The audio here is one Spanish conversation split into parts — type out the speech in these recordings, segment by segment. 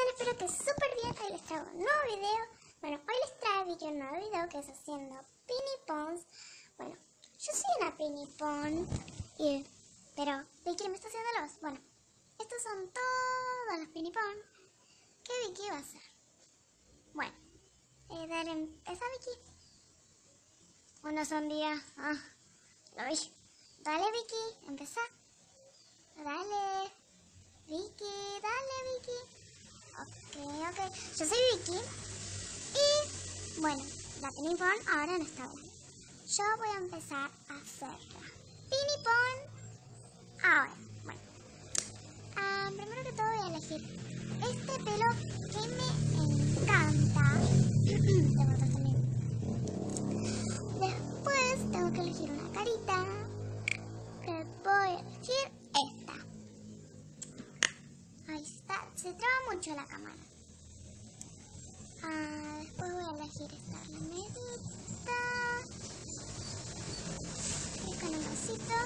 están? Espero que súper bien. Hoy les traigo un nuevo video. Bueno, hoy les traigo un nuevo video que es haciendo Pinny Pons. Bueno, yo soy una Pinny Pon. Y, pero, Vicky me está haciendo los. Bueno, estos son todos los Pinny Pon que Vicky va a hacer. Bueno, eh, dale, empieza Vicky. Uno son días. Ah, lo vi. Dale, Vicky, empezá. Dale. Vicky, dale, Vicky. Ok, ok. Yo soy Vicky. Y, bueno, la Pinny Pon ahora no está buena. Yo voy a empezar a hacerla. Pinny Pon ahora. Bueno. Ah, primero que todo voy a elegir este pelo que me encanta. Después tengo que elegir una carita. Que voy a elegir esta. Ahí está. Traba mucho la cámara. Ah, después voy a elegir esta remedita. Y con un vasito.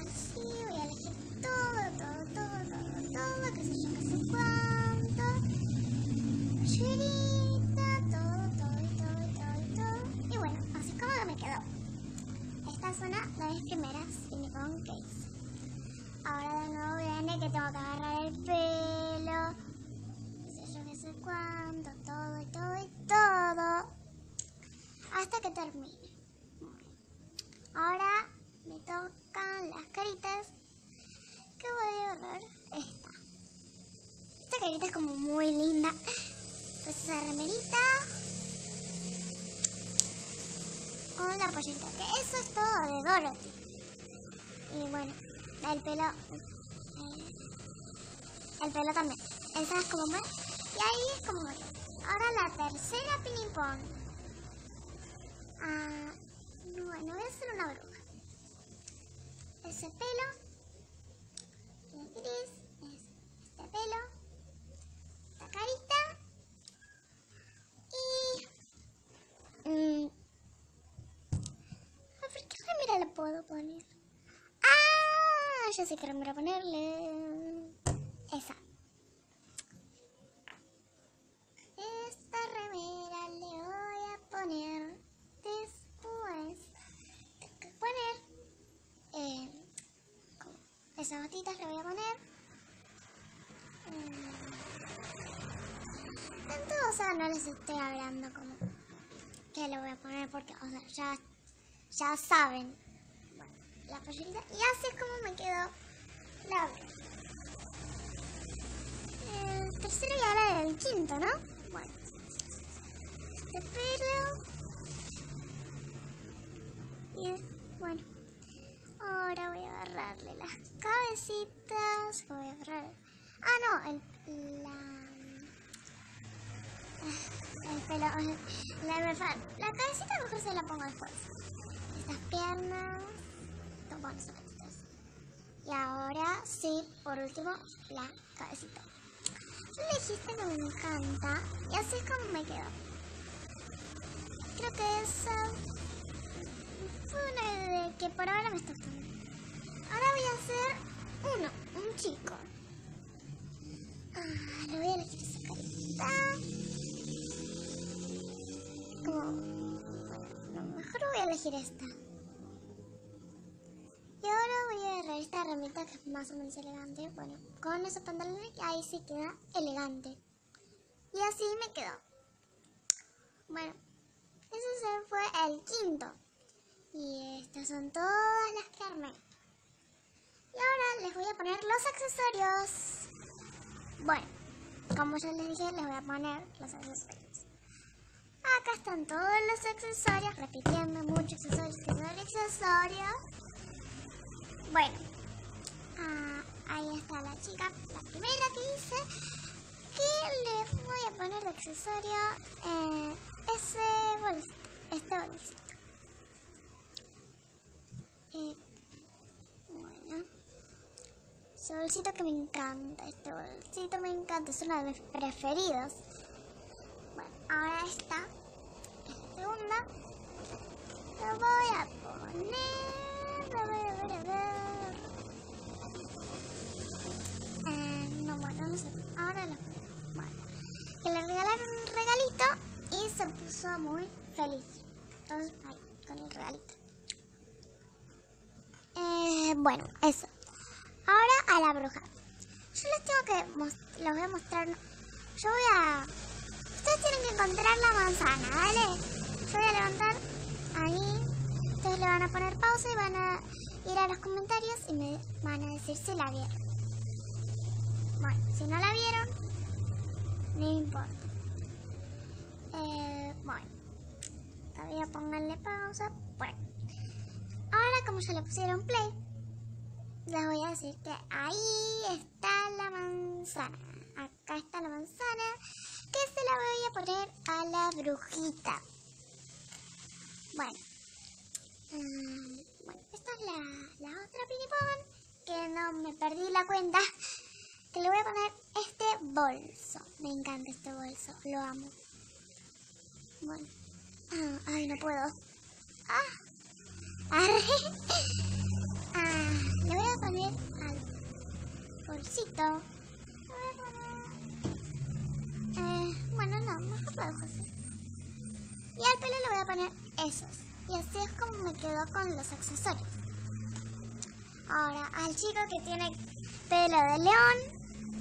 Así voy a elegir todo, todo, todo, todo, todo. Que sé yo, que sé cuánto. Churita, todo, todo, todo, todo, y todo. Y bueno, así como que me quedó. Esta es una de mis primeras hice. Ahora de nuevo viene que tengo que agarrar el pelo. No sé yo qué sé cuánto, todo y todo y todo. Hasta que termine. Ahora me tocan las caritas. Que voy a agarrar esta. Esta carita es como muy linda. Pues esa remerita. La pollita. Que eso es todo de Dorothy. Y bueno, el pelo. el pelo también. Esa es como más. Y ahí es como otro. Ahora la tercera pinipón. Ah, bueno, voy a hacer una bruja. Ese pelo. El gris. Es este pelo. Esta carita. Y. mm, a ver qué remera le puedo poner. Ah, ya sé qué remera ponerle. Esa. Esta remera le voy a poner después. Tengo que poner. Eh, esas botitas le voy a poner. Mm, Entonces, o sea, no les estoy hablando como que le voy a poner porque, o sea, ya, ya saben. La pollita. Y así es como me quedó la otra. El tercero y ahora el quinto, ¿no? Bueno. Este pelo. Y bueno. Ahora voy a agarrarle las cabecitas. Voy a agarrar. Ah, no, el. La. El pelo. La, fal- la cabecita mejor se la pongo después. Estas piernas. Son patitas. Y ahora sí, por último, la cabecita. Yo elegí esta que me encanta. Y así es como me quedó. Creo que esa fue una idea que por ahora me está gustando. Ahora voy a hacer uno, un chico. Ah, le voy a elegir esa carita. Como, mejor voy a elegir esta. Esta ramita que es más o menos elegante. Bueno, con esos pantalones ahí sí queda elegante. Y así me quedó. Bueno, ese se fue el quinto. Y estas son todas las que armé. Y ahora les voy a poner los accesorios. Bueno, como ya les dije, les voy a poner los accesorios. Acá están todos los accesorios, repitiendo mucho accesorios, accesorios, accesorios. Bueno, ah, ahí está la chica, la primera que hice. Que le voy a poner de accesorio eh, ese bolsito, este bolsito. Bueno, ese bolsito que me encanta, este bolsito me encanta, es uno de mis preferidos. Bueno, ahora está la segunda. Lo voy a poner. Se puso muy feliz. Entonces, ahí, con el regalito. Eh, bueno, eso. Ahora a la bruja. Yo les tengo que les voy a mostrar. Yo voy a. Ustedes tienen que encontrar la manzana, ¿vale? Yo voy a levantar ahí. Ustedes le van a poner pausa y van a ir a los comentarios y me van a decir si la vieron. Bueno, si no la vieron, no importa. Eh, bueno, todavía pónganle pausa. Bueno, ahora como ya le pusieron play, les voy a decir que ahí está la manzana. Acá está la manzana que se la voy a poner a la brujita. Bueno, mm, bueno esta es la, la otra pinipón que no me perdí la cuenta. Que le voy a poner este bolso. Me encanta este bolso, lo amo. Ah, ay, no puedo. Ah. Ah, le voy a poner al bolsito. Eh, bueno, no, mejor lo dejo así. Y al pelo le voy a poner esos. Y así es como me quedo con los accesorios. Ahora, al chico que tiene pelo de león,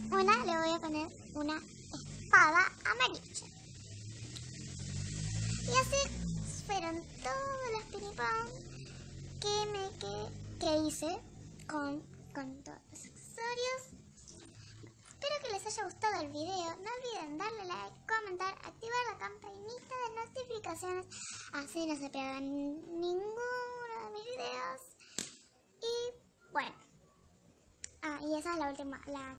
una le voy a poner una espada amarilla. Hice con, con todos los accesorios. Espero que les haya gustado el video. No olviden darle like, comentar, activar la campanita de notificaciones. Así no se pierdan ninguno de mis videos. Y bueno. Ah, y esa es la última. La